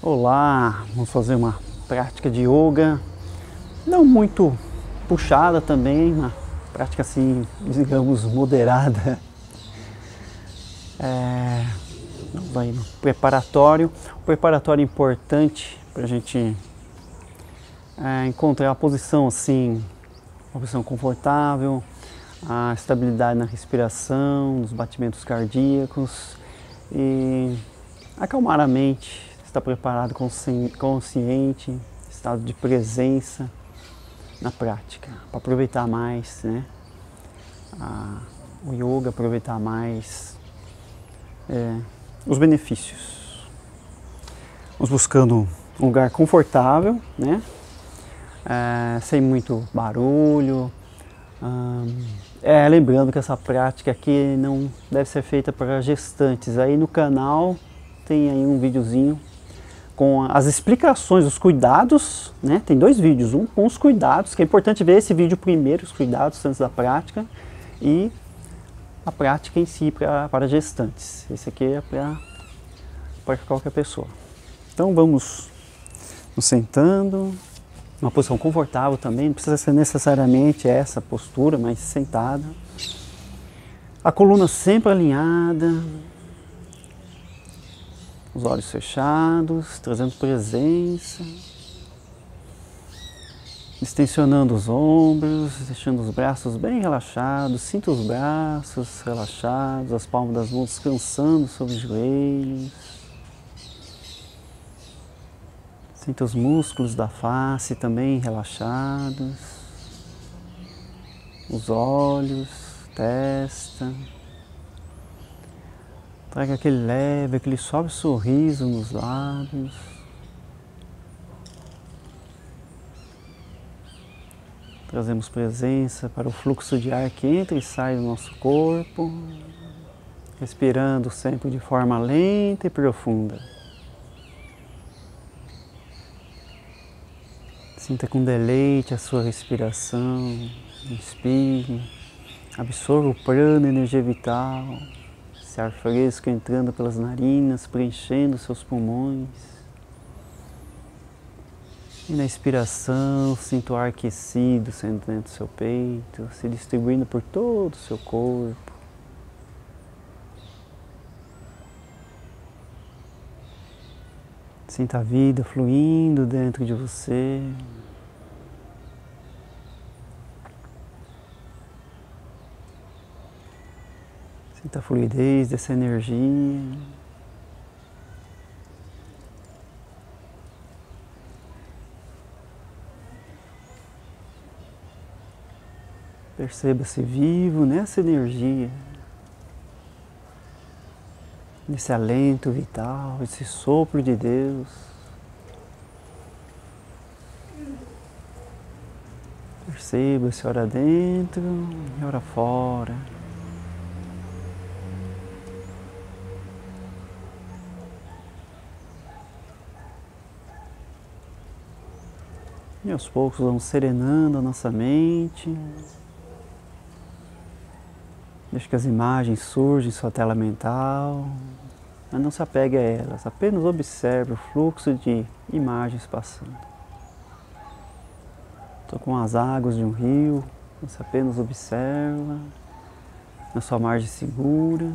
Olá, vamos fazer uma prática de yoga, não muito puxada também, uma prática assim, digamos, moderada. É, vamos aí no preparatório. O preparatório é importante para a gente é, encontrar a posição assim, uma posição confortável, a estabilidade na respiração, nos batimentos cardíacos e acalmar a mente, estar preparado, consciente, estado de presença na prática, para aproveitar mais né? O yoga, aproveitar mais é, os benefícios. Vamos buscando um lugar confortável, né? É, sem muito barulho. É, lembrando que essa prática aqui não deve ser feita para gestantes. Aí no canal tem aí um videozinho com as explicações, os cuidados, né? Tem dois vídeos, um com os cuidados, que é importante ver esse vídeo primeiro, os cuidados antes da prática, e a prática em si pra, para gestantes. Esse aqui é para qualquer pessoa. Então vamos nos sentando, uma posição confortável também, não precisa ser necessariamente essa postura, mas sentada. A coluna sempre alinhada, os olhos fechados, trazendo presença, extensionando os ombros, deixando os braços bem relaxados, sinta os braços relaxados, as palmas das mãos descansando sobre os joelhos. Sinta os músculos da face também relaxados, os olhos, testa. Traga aquele leve, aquele suave sorriso nos lábios. Trazemos presença para o fluxo de ar que entra e sai do nosso corpo, respirando sempre de forma lenta e profunda. Sinta com deleite a sua respiração, inspire, absorva o prana, energia vital esse ar fresco entrando pelas narinas, preenchendo seus pulmões. E na expiração, sinta o ar aquecido saindo dentro do seu peito, se distribuindo por todo o seu corpo. Sinta a vida fluindo dentro de você. Sinta a fluidez dessa energia. Perceba-se vivo nessa energia, nesse alento vital, esse sopro de Deus. Perceba-se ora dentro e ora fora. E aos poucos vamos serenando a nossa mente. Deixa que as imagens surjam em sua tela mental, mas não se apegue a elas, apenas observe o fluxo de imagens passando. Estou com as águas de um rio, você apenas observa, na sua margem segura,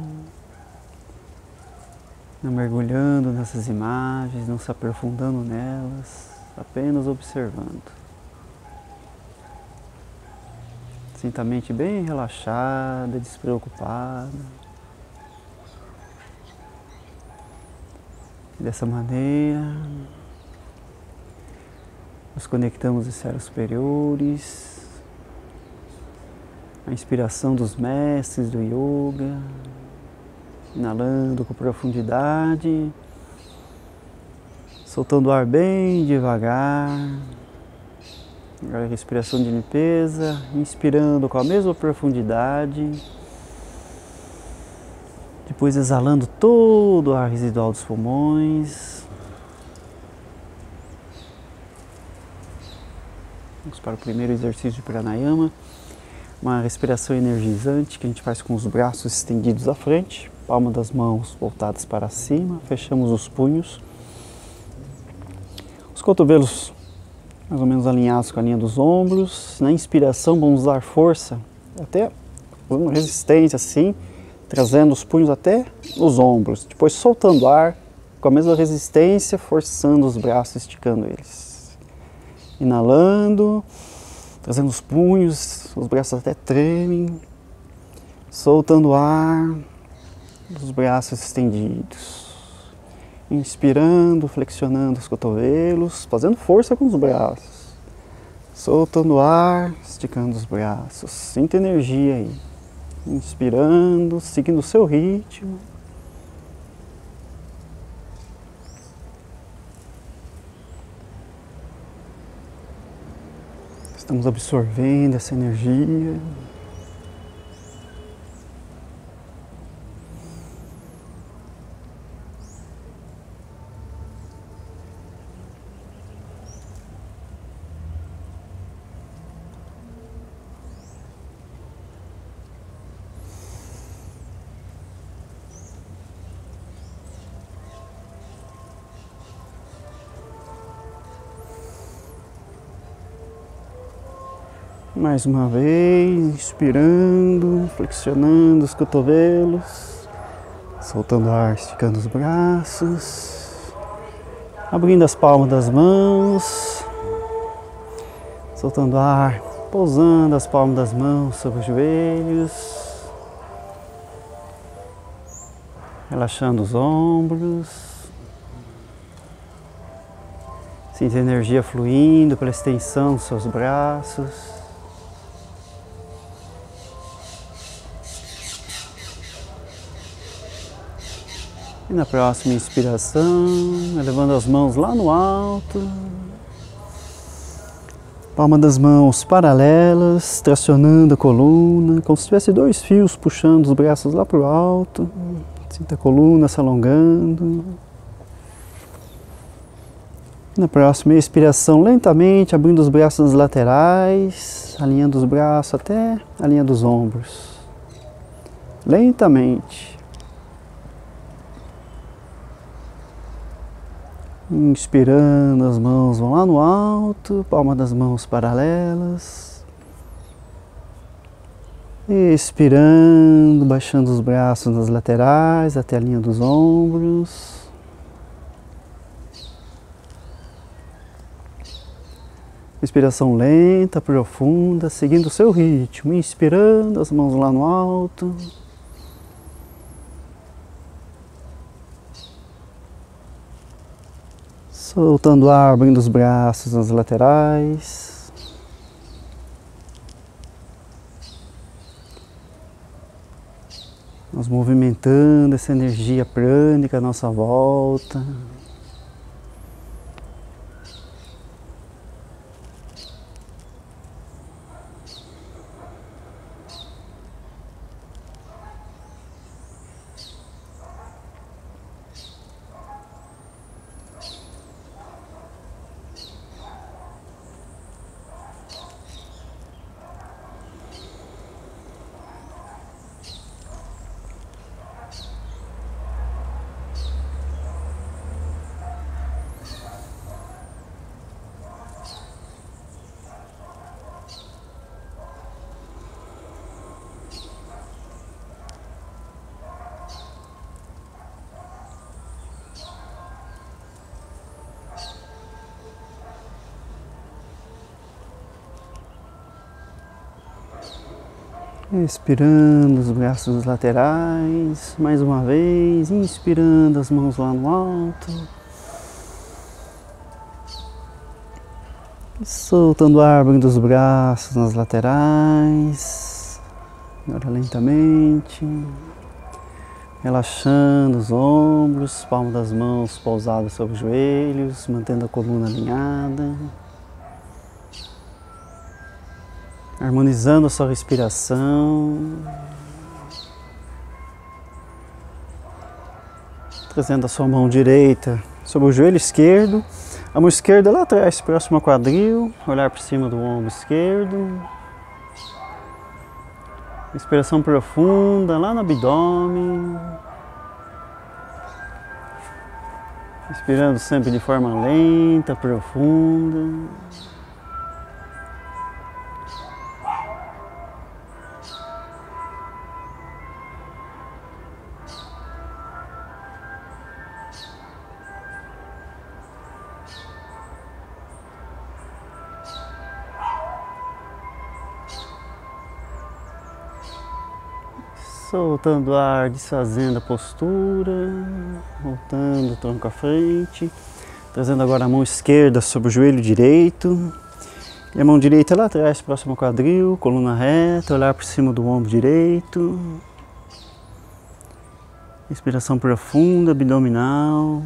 não mergulhando nessas imagens, não se aprofundando nelas apenas observando. Sinta a mente bem relaxada, despreocupada. Dessa maneira, nos conectamos às esferas superiores, a inspiração dos mestres do yoga, inalando com profundidade soltando o ar bem devagar. Agora respiração de limpeza, inspirando com a mesma profundidade. Depois exalando todo o ar residual dos pulmões. Vamos para o primeiro exercício de pranayama. Uma respiração energizante que a gente faz com os braços estendidos à frente, palma das mãos voltadas para cima, fechamos os punhos Os cotovelos mais ou menos alinhados com a linha dos ombros. Na inspiração, vamos usar força, até uma resistência assim, trazendo os punhos até os ombros. Depois soltando ar, com a mesma resistência, forçando os braços, esticando eles. Inalando, trazendo os punhos, os braços até tremem. Soltando ar, os braços estendidos. Inspirando, flexionando os cotovelos, fazendo força com os braços. Soltando ar, esticando os braços. Sinta energia aí. Inspirando, seguindo o seu ritmo. Estamos absorvendo essa energia. Mais uma vez, inspirando, flexionando os cotovelos, soltando ar, esticando os braços, abrindo as palmas das mãos, soltando ar, pousando as palmas das mãos sobre os joelhos, relaxando os ombros. Sinta energia fluindo pela extensão dos seus braços. E na próxima inspiração, elevando as mãos lá no alto. Palma das mãos paralelas, tracionando a coluna, como se tivesse dois fios puxando os braços lá para o alto. Sinta a coluna se alongando. Na próxima expiração, lentamente abrindo os braços laterais, alinhando os braços até a linha dos ombros. Lentamente. Inspirando, as mãos vão lá no alto, palma das mãos paralelas. Expirando, baixando os braços nas laterais até a linha dos ombros. Inspiração lenta, profunda, seguindo o seu ritmo. Inspirando, as mãos lá no alto. Soltando ar, abrindo os braços nas laterais. Nós movimentando essa energia prânica à nossa volta. Expirando os braços laterais, mais uma vez, inspirando as mãos lá no alto. Soltando o ar, abrindo os braços nas laterais. Agora lentamente. Relaxando os ombros, palmas das mãos pousadas sobre os joelhos, mantendo a coluna alinhada. Harmonizando a sua respiração, trazendo a sua mão direita sobre o joelho esquerdo, a mão esquerda lá atrás, próximo ao quadril, olhar por cima do ombro esquerdo. Inspiração profunda lá no abdômen. Inspirando sempre de forma lenta, profunda. Soltando ar, desfazendo a postura, voltando o tronco à frente, trazendo agora a mão esquerda sobre o joelho direito e a mão direita lá atrás, próximo ao quadril, coluna reta, olhar por cima do ombro direito. Inspiração profunda, abdominal,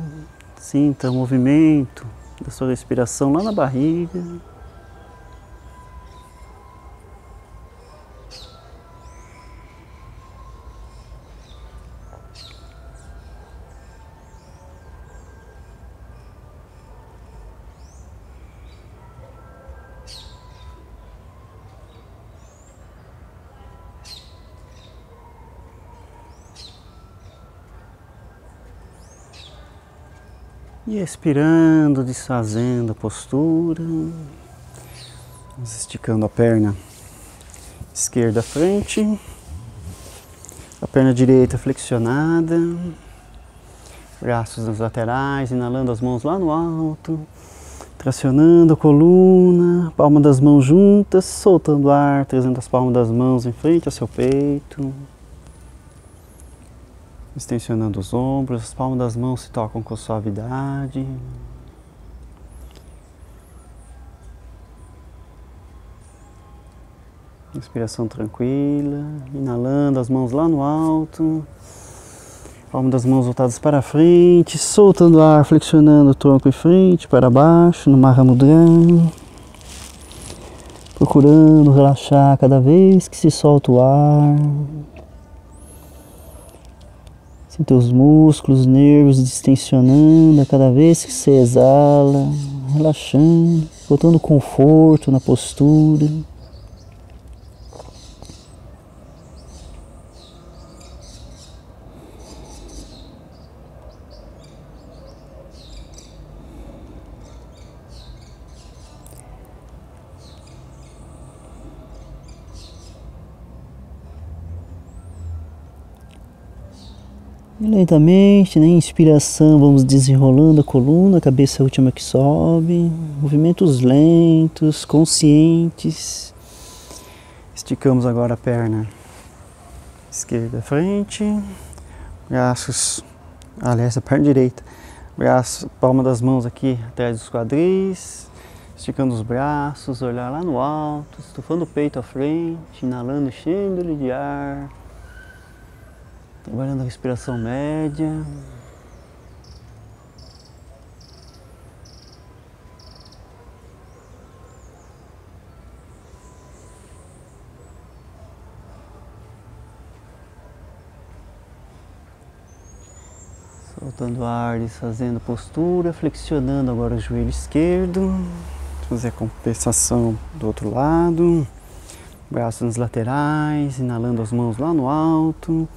sinta o movimento da sua respiração lá na barriga. E expirando, desfazendo a postura, esticando a perna esquerda à frente, a perna direita flexionada, braços nas laterais, inalando as mãos lá no alto, tracionando a coluna, palma das mãos juntas, soltando ar, trazendo as palmas das mãos em frente ao seu peito. Extensionando os ombros, as palmas das mãos se tocam com suavidade. Inspiração tranquila, inalando as mãos lá no alto, palmas das mãos voltadas para frente, soltando o ar, flexionando o tronco em frente, para baixo, no Mahamudra. Procurando relaxar cada vez que se solta o ar. Sinta os músculos, nervos distensionando a cada vez que você exala, relaxando, botando conforto na postura. Lentamente, né, inspiração, vamos desenrolando a coluna, a cabeça é a última que sobe. Movimentos lentos, conscientes. Esticamos agora a perna esquerda frente, braços, aliás, a perna direita, braço, palma das mãos aqui atrás dos quadris, esticando os braços, olhar lá no alto, estufando o peito à frente, inalando, enchendo de ar. Trabalhando a respiração média. Soltando ar, desfazendo postura, flexionando agora o joelho esquerdo. Fazer a compensação do outro lado. Braços nas laterais, inalando as mãos lá no alto.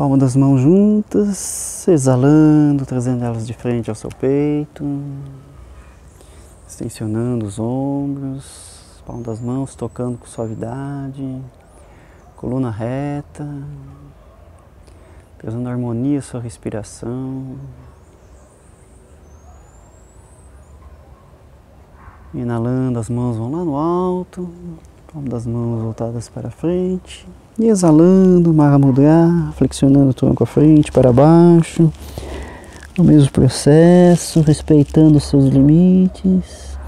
Palma das mãos juntas, exalando, trazendo elas de frente ao seu peito, extensionando os ombros, palma das mãos tocando com suavidade, coluna reta, trazendo harmonia à sua respiração. Inalando, as mãos vão lá no alto, palma das mãos voltadas para frente. E exalando, Mahamudra, flexionando o tronco à frente, para baixo. O mesmo processo, respeitando os seus limites.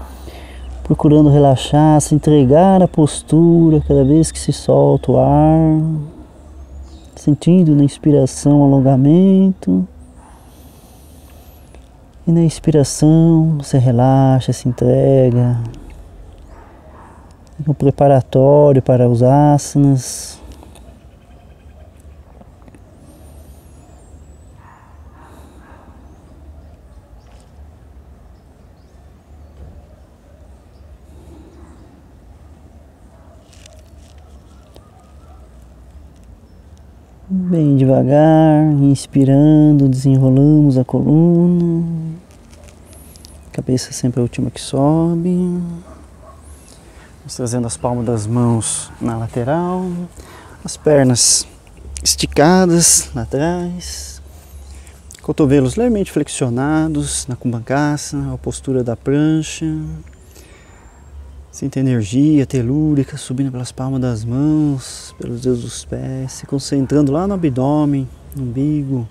Procurando relaxar, se entregar à postura cada vez que se solta o ar. Sentindo na inspiração alongamento. E na expiração você relaxa, se entrega. No preparatório para os asanas. Bem devagar, inspirando, desenrolamos a coluna. Cabeça sempre a última que sobe. Vamos trazendo as palmas das mãos na lateral, as pernas esticadas lá atrás, cotovelos levemente flexionados na cumbancaça, a postura da prancha. Sinta energia telúrica subindo pelas palmas das mãos, pelos dedos dos pés, se concentrando lá no abdômen, no umbigo,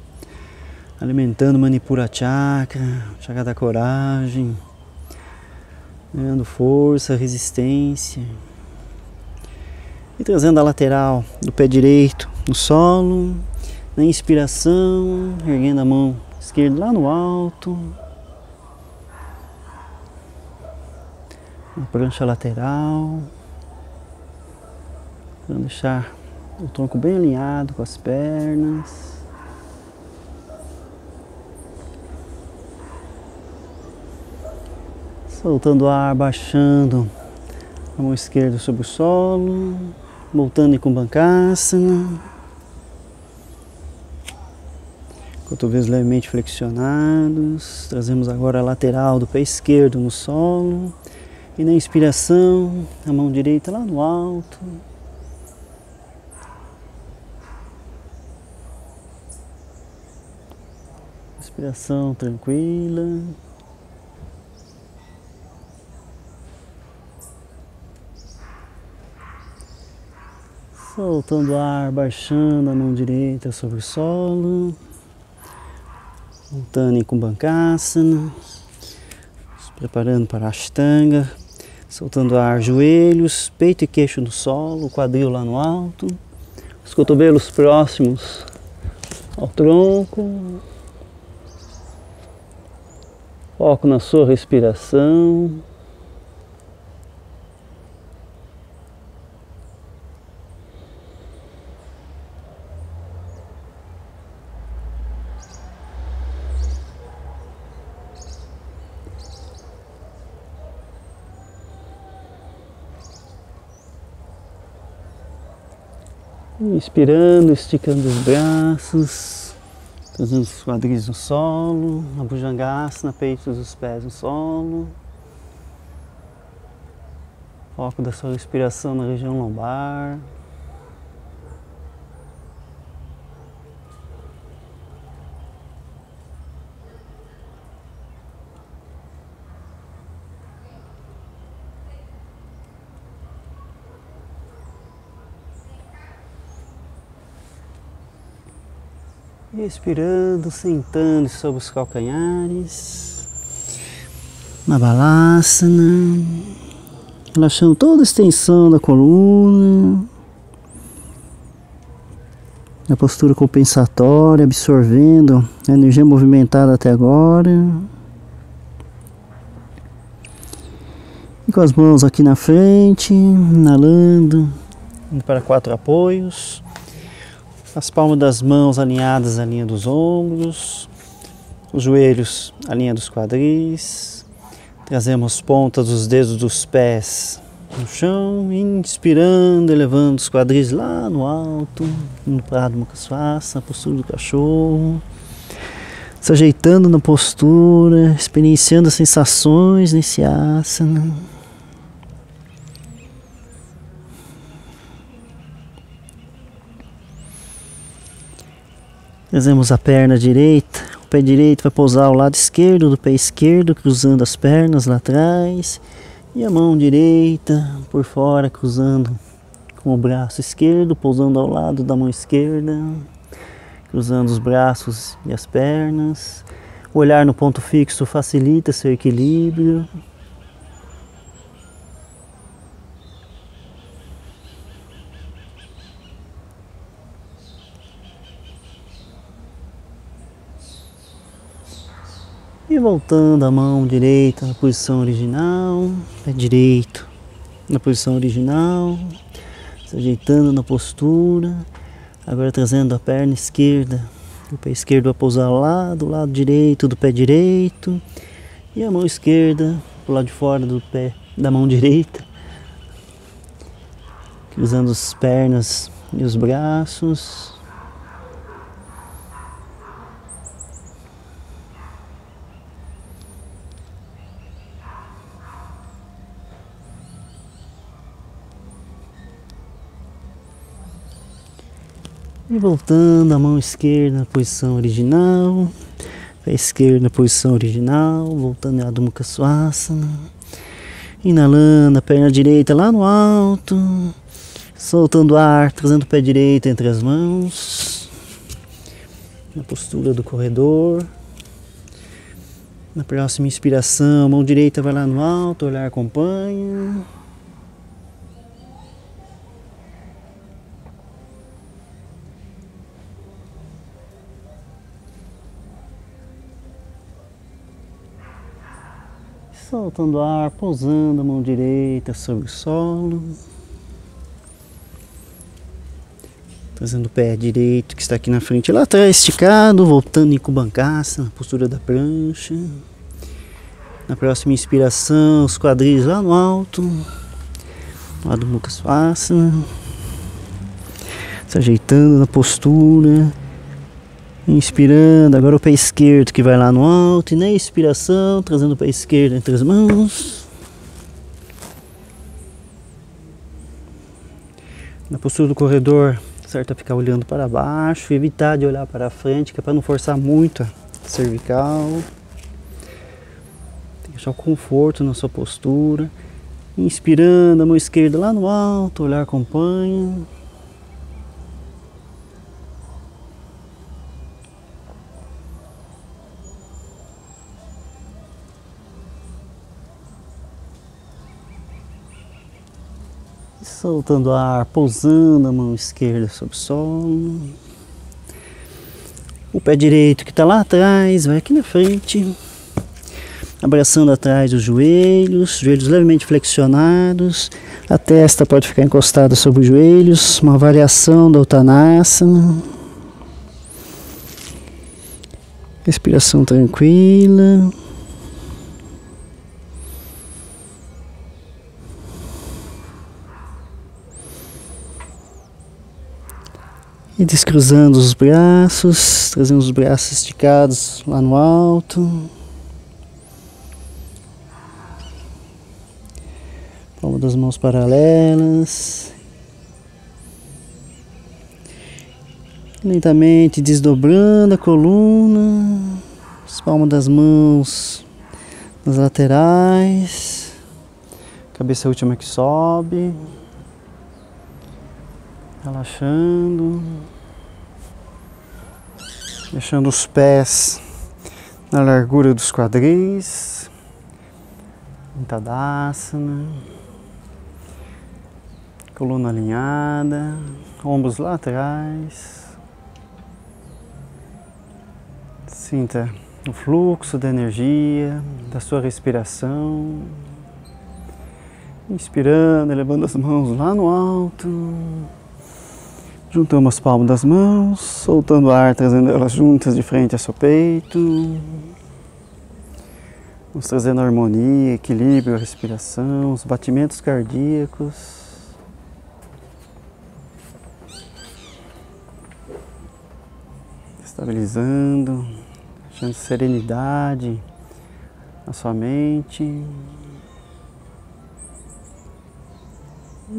alimentando Manipura Chakra, chakra da coragem, ganhando força, resistência. E trazendo a lateral do pé direito no solo, na inspiração, erguendo a mão esquerda lá no alto, uma prancha lateral, para deixar o tronco bem alinhado com as pernas. Soltando o ar, baixando a mão esquerda sobre o solo, voltando em Kumbhankasana. Cotovelos levemente flexionados. Trazemos agora a lateral do pé esquerdo no solo. E na inspiração, a mão direita lá no alto. Inspiração tranquila. Soltando o ar, baixando a mão direita sobre o solo. Voltando em Kumbhankasana. Preparando para a Ashtanga. Soltando ar, joelhos, peito e queixo no solo, quadril lá no alto, os cotovelos próximos ao tronco. Foco na sua respiração. Inspirando, esticando os braços, trazendo os quadris no solo, a bujangasana, peito dos pés no solo. Foco da sua respiração na região lombar. Respirando, sentando sobre os calcanhares. Na balasana. Relaxando toda a extensão da coluna. Na postura compensatória, absorvendo a energia movimentada até agora. E com as mãos aqui na frente, inalando, indo para quatro apoios. As palmas das mãos alinhadas à linha dos ombros, os joelhos à linha dos quadris. Trazemos pontas dos dedos dos pés no chão, inspirando, elevando os quadris lá no alto, no prado Mukasvasa, postura do cachorro. Se ajeitando na postura, experienciando as sensações nesse asana. Trazemos a perna direita, o pé direito vai pousar ao lado esquerdo do pé esquerdo, cruzando as pernas lá atrás. E a mão direita por fora, cruzando com o braço esquerdo, pousando ao lado da mão esquerda, cruzando os braços e as pernas. O olhar no ponto fixo facilita seu equilíbrio. E voltando a mão direita na posição original, pé direito na posição original, se ajeitando na postura. Agora trazendo a perna esquerda, o pé esquerdo vai pousar lá do lado direito do pé direito e a mão esquerda para o lado de fora do pé da mão direita, usando as pernas e os braços. E voltando a mão esquerda na posição original, pé esquerdo na posição original, voltando a Adho Mukha Swasana. Inalando a perna direita lá no alto, soltando ar, trazendo o pé direito entre as mãos, na postura do corredor. Na próxima inspiração, mão direita vai lá no alto, olhar acompanha. Soltando ar, pousando a mão direita sobre o solo. Trazendo o pé direito que está aqui na frente lá atrás, esticado, voltando em Kubankasa, na postura da prancha. Na próxima inspiração, os quadris lá no alto. Lá do Mukha Swasana. Se ajeitando na postura. Inspirando, agora o pé esquerdo que vai lá no alto. E na expiração, trazendo o pé esquerdo entre as mãos. Na postura do corredor, certo? É ficar olhando para baixo, evitar de olhar para frente, que é para não forçar muito a cervical. Deixar o conforto na sua postura. Inspirando, a mão esquerda lá no alto, olhar acompanha. Soltando ar, pousando a mão esquerda sobre o solo. O pé direito que está lá atrás, vai aqui na frente. Abraçando atrás os joelhos, joelhos levemente flexionados. A testa pode ficar encostada sobre os joelhos. Uma variação da Uttanasana. Respiração tranquila. E descruzando os braços, trazendo os braços esticados lá no alto. Palma das mãos paralelas. Lentamente desdobrando a coluna, as palmas das mãos nas laterais, cabeça última que sobe, relaxando. Deixando os pés na largura dos quadris. Tadasana. Coluna alinhada, ombros lá atrás. Sinta o fluxo da energia, da sua respiração. Inspirando, elevando as mãos lá no alto. Juntamos as palmas das mãos, soltando o ar, trazendo elas juntas de frente ao seu peito. Vamos trazendo harmonia, equilíbrio, respiração, os batimentos cardíacos. Estabilizando, deixando serenidade na sua mente.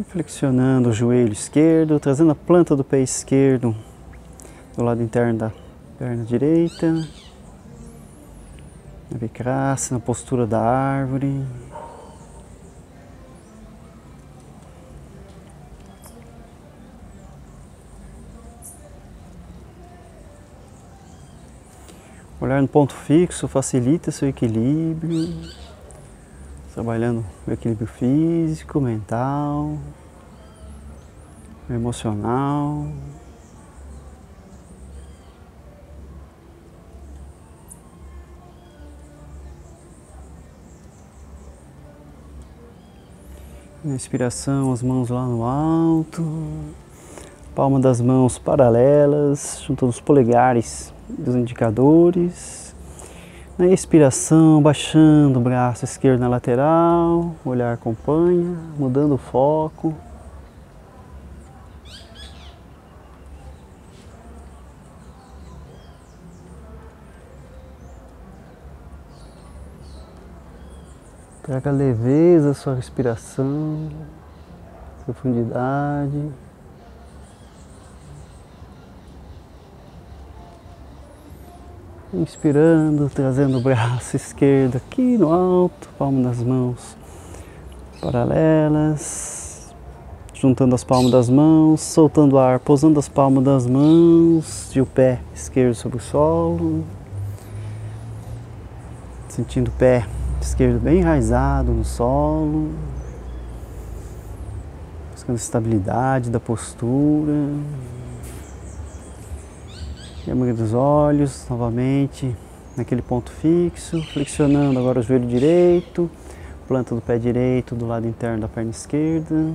Flexionando o joelho esquerdo, trazendo a planta do pé esquerdo do lado interno da perna direita. Na na postura da árvore. Olhar no ponto fixo facilita seu equilíbrio trabalhando o equilíbrio físico, mental, emocional. Na inspiração, as mãos lá no alto, palma das mãos paralelas, juntando os polegares dos indicadores. Na expiração, baixando o braço esquerdo na lateral, olhar acompanha, mudando o foco. Traga leveza à sua respiração, profundidade. Inspirando, trazendo o braço esquerdo aqui no alto, palma das mãos paralelas, juntando as palmas das mãos, soltando o ar, pousando as palmas das mãos e o pé esquerdo sobre o solo, sentindo o pé esquerdo bem enraizado no solo, buscando estabilidade da postura. E abrir dos olhos novamente naquele ponto fixo, flexionando agora o joelho direito, planta do pé direito do lado interno da perna esquerda.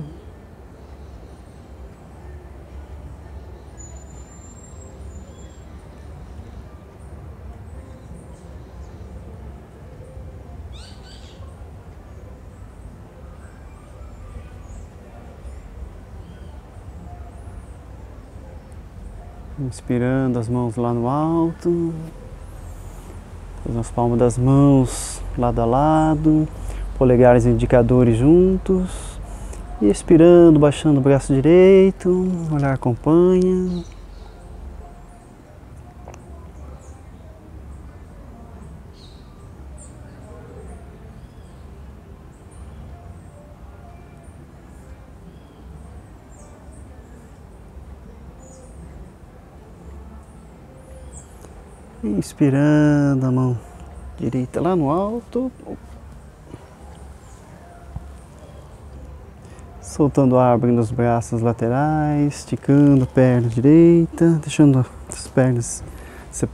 Inspirando as mãos lá no alto, as palmas das mãos lado a lado, polegares e indicadores juntos, e expirando, baixando o braço direito, olhar acompanha. Inspirando a mão direita lá no alto. Soltando o ar, abrindo os braços laterais, esticando a perna direita, deixando as pernas,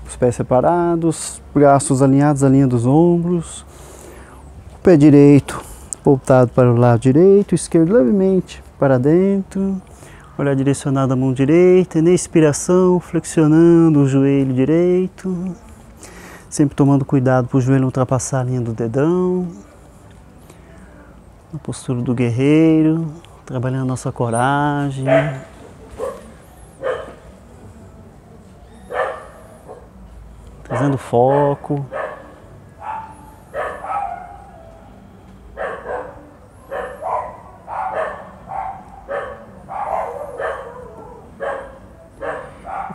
os pés separados, braços alinhados à linha dos ombros, o pé direito voltado para o lado direito, esquerdo levemente para dentro. Olhar direcionado à mão direita, na expiração, flexionando o joelho direito, sempre tomando cuidado para o joelho ultrapassar a linha do dedão. Na postura do guerreiro, trabalhando nossa coragem. Trazendo foco.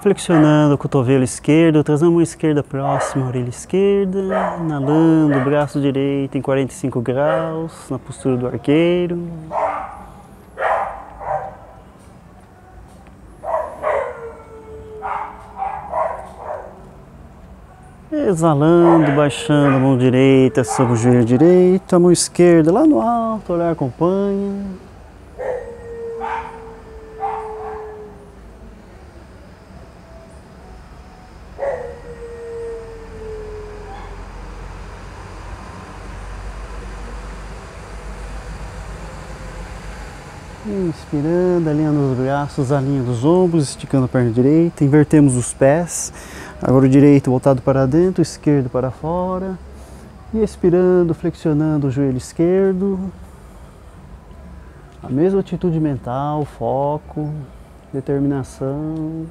Flexionando o cotovelo esquerdo, trazendo a mão esquerda próxima à orelha esquerda, inalando o braço direito em 45 graus, na postura do arqueiro. Exalando, baixando a mão direita sobre o joelho direito, a mão esquerda lá no alto, olhar acompanha. Inspirando, alinhando os braços, alinhando os ombros, esticando a perna direita, invertemos os pés. Agora o direito voltado para dentro, o esquerdo para fora. E expirando, flexionando o joelho esquerdo. A mesma atitude mental, foco, determinação.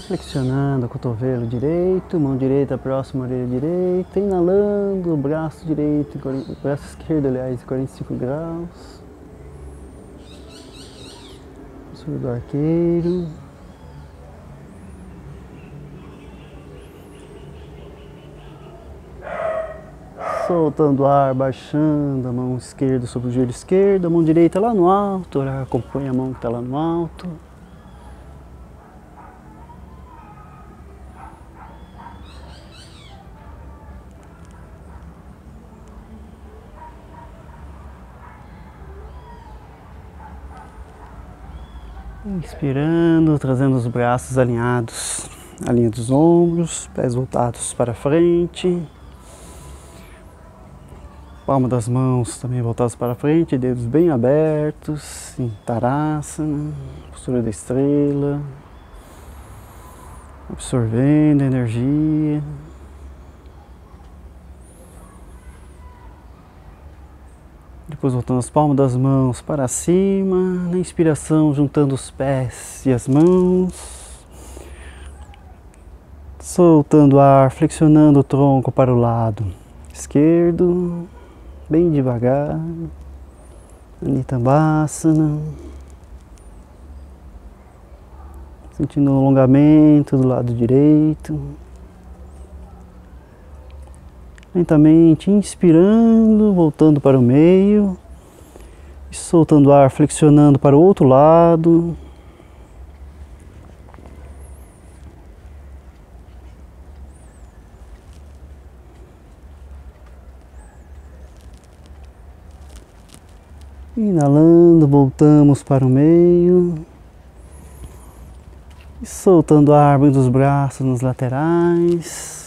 Flexionando o cotovelo direito, mão direita próxima à orelha direita, inalando o braço direito, o braço esquerdo, aliás, 45 graus. Postura do arqueiro. Soltando o ar, baixando a mão esquerda sobre o joelho esquerdo, a mão direita lá no alto, acompanha a mão que está lá no alto. Inspirando, trazendo os braços alinhados, a linha dos ombros, pés voltados para frente. Palma das mãos também voltadas para frente, dedos bem abertos, em Tarasana, postura da estrela. Absorvendo energia. Depois voltando as palmas das mãos para cima, na inspiração juntando os pés e as mãos. Soltando o ar, flexionando o tronco para o lado esquerdo, bem devagar. Anitambasana. Sentindo o alongamento do lado direito. Lentamente inspirando, voltando para o meio. Soltando o ar, flexionando para o outro lado. Inalando, voltamos para o meio. E soltando ar dos braços nos laterais.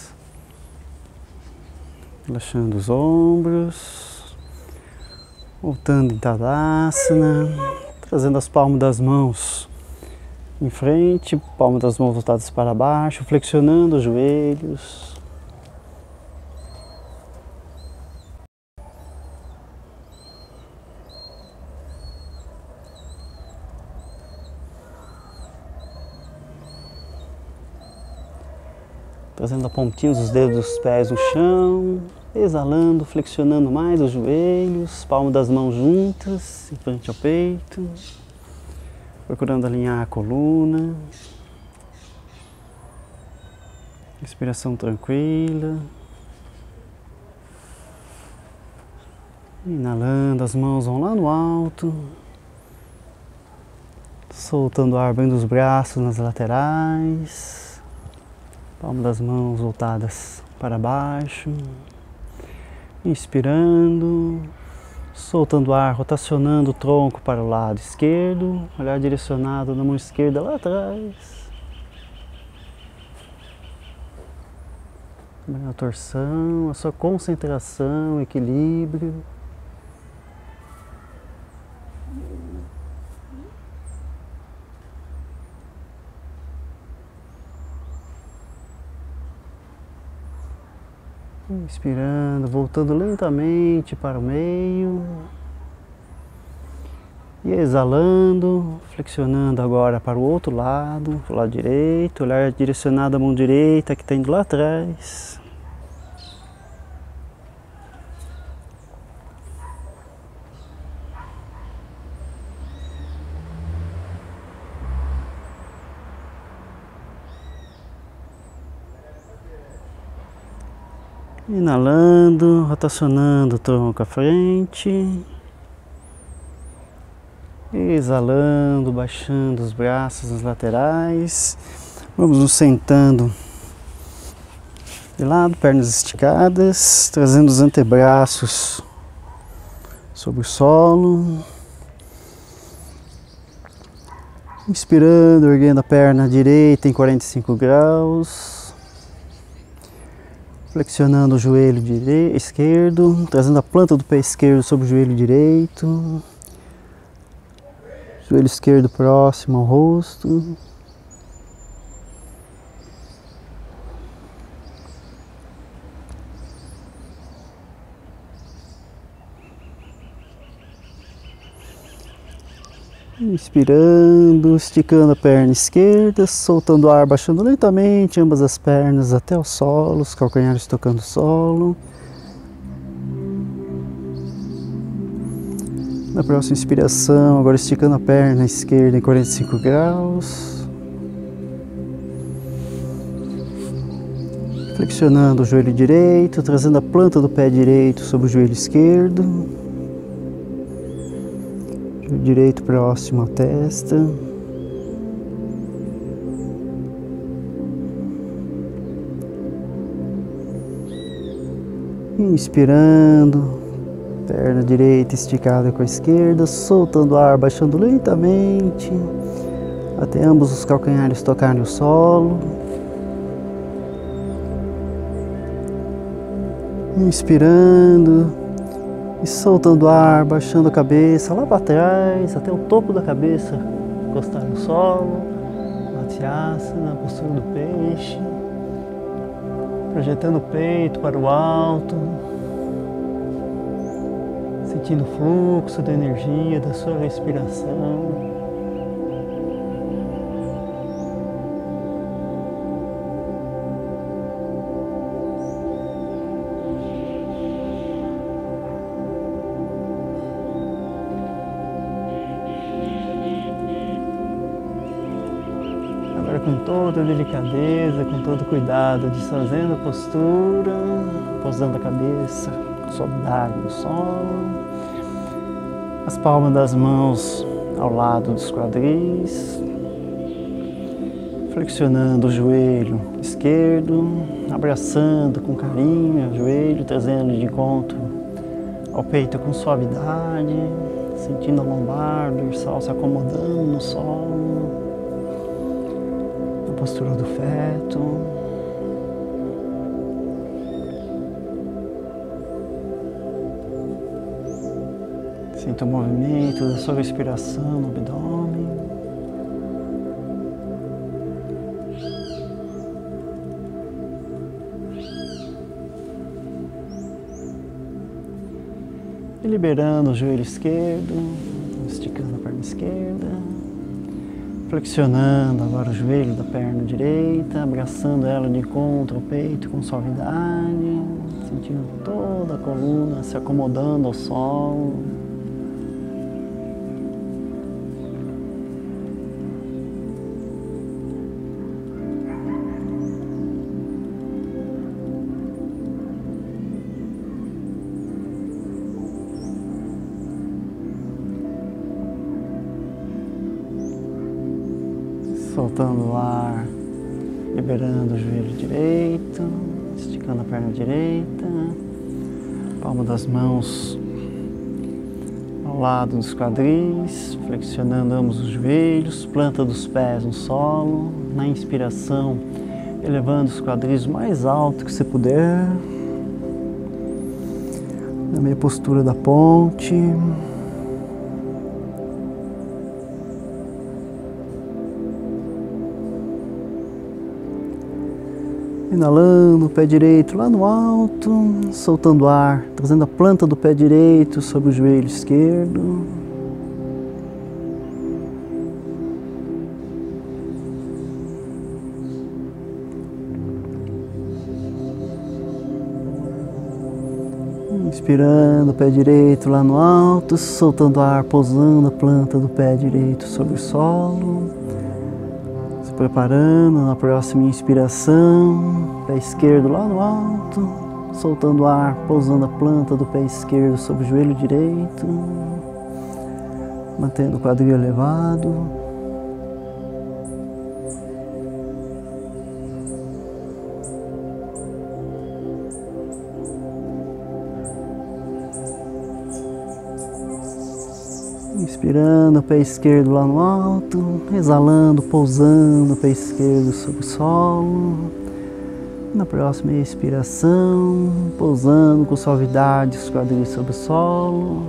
Relaxando os ombros. Voltando em Tadasana. Trazendo as palmas das mãos em frente, palmas das mãos voltadas para baixo, flexionando os joelhos. Trazendo a pontinha dos dedos dos pés no chão, exalando, flexionando mais os joelhos, palmas das mãos juntas, em frente ao peito, procurando alinhar a coluna. Respiração tranquila. Inalando, as mãos vão lá no alto, soltando o ar bem dos braços nas laterais. Palmas das mãos voltadas para baixo. Inspirando, soltando o ar, rotacionando o tronco para o lado esquerdo, olhar direcionado na mão esquerda lá atrás. A torção, a sua concentração, equilíbrio. Inspirando, voltando lentamente para o meio. E exalando, flexionando agora para o outro lado, para o lado direito, olhar direcionado à mão direita que está indo lá atrás. Inalando, rotacionando o tronco à frente. Exalando, baixando os braços nas laterais. Vamos nos sentando de lado, pernas esticadas, trazendo os antebraços sobre o solo. Inspirando, erguendo a perna direita em 45 graus flexionando o joelho direito, esquerdo, trazendo a planta do pé esquerdo sobre o joelho direito, joelho esquerdo próximo ao rosto. Inspirando, esticando a perna esquerda, soltando o ar, baixando lentamente ambas as pernas até o solo, os calcanhares tocando o solo. Na próxima inspiração, agora esticando a perna esquerda em 45 graus. Flexionando o joelho direito, trazendo a planta do pé direito sobre o joelho esquerdo direito próximo à testa. Inspirando, perna direita esticada com a esquerda, soltando o ar, baixando lentamente até ambos os calcanhares tocarem o solo. Inspirando, e soltando o ar, baixando a cabeça lá para trás, até o topo da cabeça encostar no solo. na postura do peixe. Projetando o peito para o alto. sentindo o fluxo da energia da sua respiração. Toda delicadeza, com todo cuidado, desfazendo a postura, pousando a cabeça, suavidade no solo, as palmas das mãos ao lado dos quadris, flexionando o joelho esquerdo, abraçando com carinho o joelho, trazendo de encontro ao peito com suavidade, sentindo a lombar, o dorsal se acomodando no solo postura do feto. Sinta o movimento da sua respiração no abdômen. E liberando o joelho esquerdo, esticando a perna esquerda. Flexionando agora o joelho da perna direita, abraçando ela de encontro ao peito com suavidade, sentindo toda a coluna se acomodando ao solo. Soltando o ar, liberando o joelho direito, esticando a perna direita, palma das mãos ao lado dos quadris, flexionando ambos os joelhos, planta dos pés no solo, na inspiração, elevando os quadris mais alto que você puder, na minha postura da ponte. Inalando o pé direito lá no alto, soltando ar, trazendo a planta do pé direito sobre o joelho esquerdo. Inspirando o pé direito lá no alto, soltando ar, pousando a planta do pé direito sobre o solo preparando na próxima inspiração, pé esquerdo lá no alto, soltando o ar, pousando a planta do pé esquerdo sobre o joelho direito, mantendo o quadril elevado. Inspirando o pé esquerdo lá no alto, exalando, pousando o pé esquerdo sobre o solo. Na próxima expiração, pousando com suavidade os quadris sobre o solo.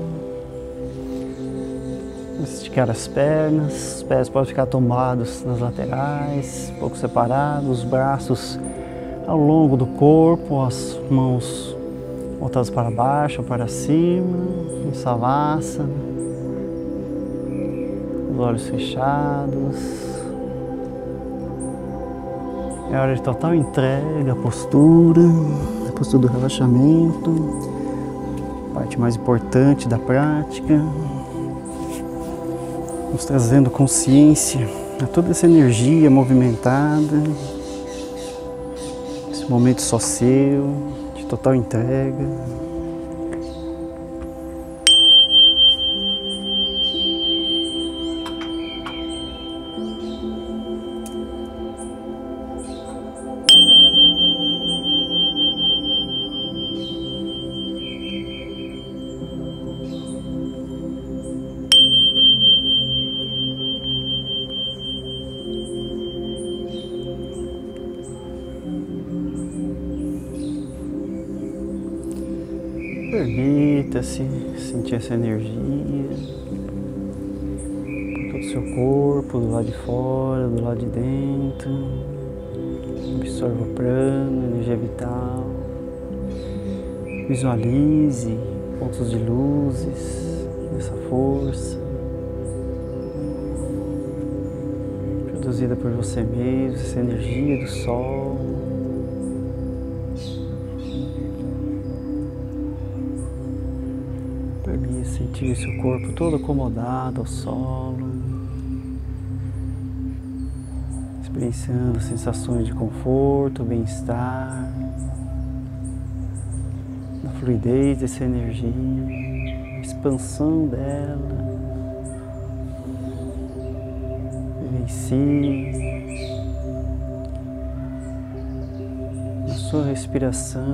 Esticar as pernas, os pés podem ficar tombados nas laterais, um pouco separados, os braços ao longo do corpo, as mãos voltadas para baixo ou para cima, em Savasana os olhos fechados. É hora de total entrega, postura, a postura do relaxamento, parte mais importante da prática. Nos trazendo consciência a toda essa energia movimentada, esse momento só seu, de total entrega. Essa energia por todo o seu corpo, do lado de fora, do lado de dentro. Absorva o prana, energia vital. Visualize pontos de luzes, dessa força. Produzida por você mesmo, essa energia do sol. Sentir seu corpo todo acomodado ao solo. Experienciando sensações de conforto, bem-estar fluidez dessa energia, expansão dela. Vivencie na sua respiração,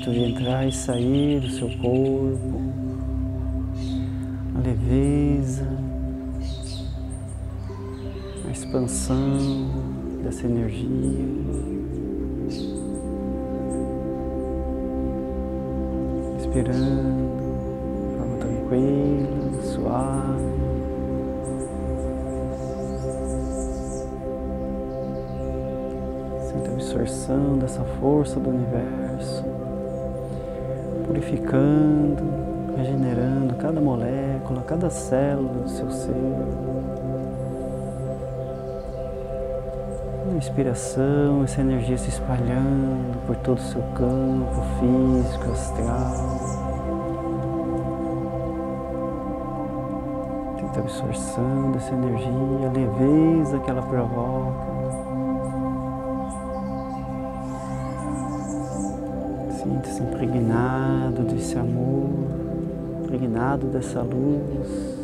movimento de entrar e sair do seu corpo, a leveza, a expansão dessa energia. respirando de forma tranquila, suave. Absorção dessa força do universo, purificando, regenerando cada molécula, cada célula do seu ser. inspiração, essa energia se espalhando por todo o seu campo físico, astral. Absorção dessa energia, a leveza que ela provoca. Sinta-se impregnado desse amor, impregnado dessa luz.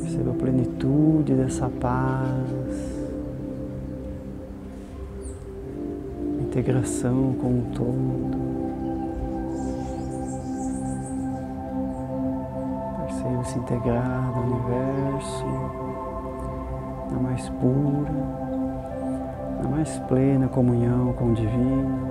Perceba a plenitude dessa paz, integração com o todo. Perceba-se integrado ao universo, na mais pura, mais plena comunhão com o Divino.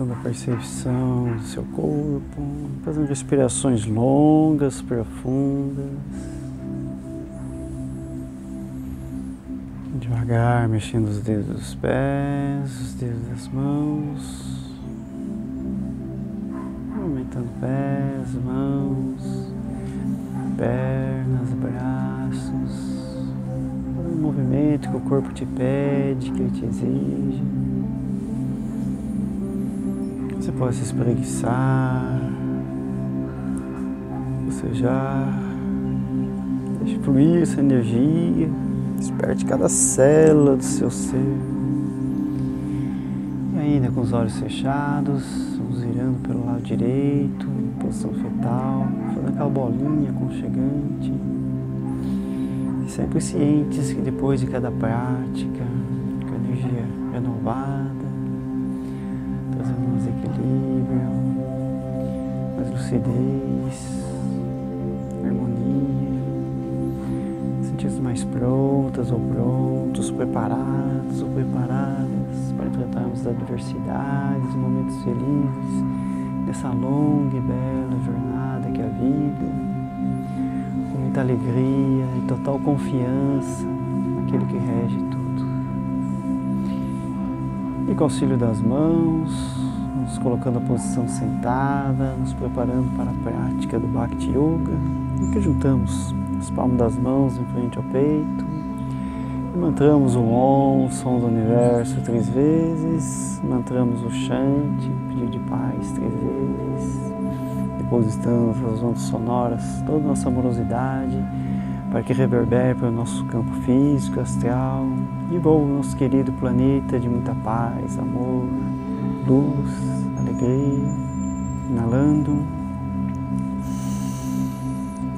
Voltando à percepção do seu corpo, fazendo respirações longas, profundas. Devagar, mexendo os dedos dos pés, os dedos das mãos. Movimentando pés, mãos, pernas, braços. Um movimento que o corpo te pede, que ele te exige. Se espreguiçar, você já deixa fluir essa energia, desperte cada célula do seu ser. E ainda com os olhos fechados, vamos virando pelo lado direito, posição fetal, fazendo aquela bolinha aconchegante. E sempre cientes que depois de cada prática, com a energia renovada, trazendo mais equilíbrio, mais lucidez, harmonia, sentir mais prontas ou prontos, preparados ou preparadas para enfrentarmos as adversidades, momentos felizes nessa longa e bela jornada que é a vida, muita alegria e total confiança naquele que rege tudo. E com o auxílio das mãos, nos colocando a posição sentada, nos preparando para a prática do Bhakti Yoga, em que juntamos as palmas das mãos em frente ao peito e mantramos o Om, o som do universo, três vezes, mantramos o Shanti, pedido de paz, três vezes, depositando as ondas sonoras, toda a nossa amorosidade, para que reverbere para o nosso campo físico, astral, e envolva o nosso querido planeta de muita paz, amor, luz, alegria. Inalando.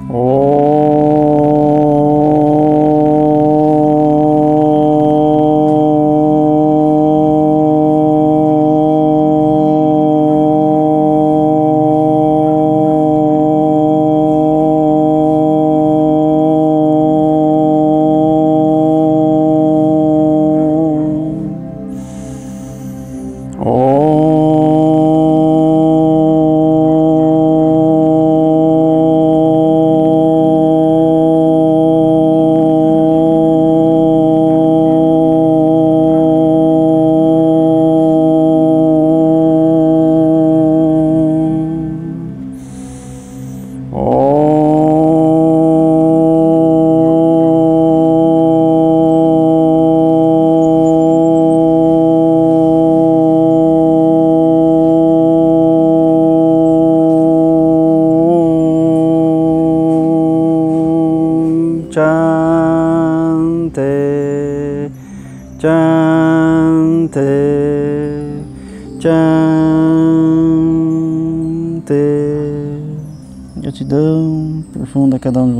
Chante,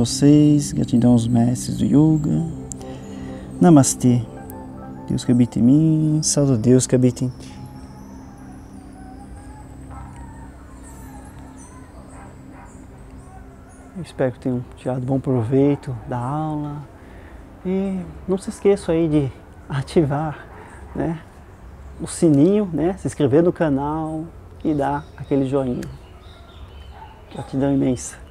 vocês, gratidão aos mestres do yoga. Namastê. Deus que habita em mim, salve Deus que habita em ti. Eu espero que tenham tirado bom proveito da aula. E não se esqueça aí de ativar né, o sininho, né, se inscrever no canal e dar aquele joinha. Gratidão imensa.